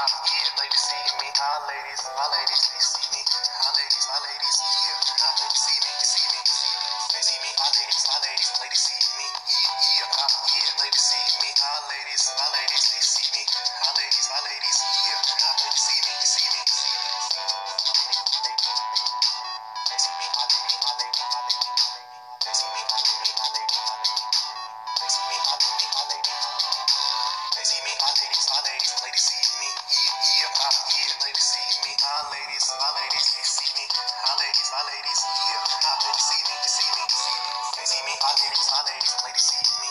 Yeah, here, ladies, see me. Hi, ladies, my ladies, please see me. Hi, ladies, my ladies, yeah. Hi, ladies, see me, see me, see me. They see me, hi, ladies, my ladies, ladies, see me. Yeah, yeah. hi, here, ladies, see me. Hi, ladies, my ladies, please see me. Hi, ladies, my ladies, yeah. Hi, ladies, see me, see me, see me. They see me, hi, lady, hi, lady. They see me, hi, lady, hi, lady. They see me, hi, lady, hi, lady. They see me, hi, ladies, my ladies, ladies, see me. Hot ladies, hot ladies, see me.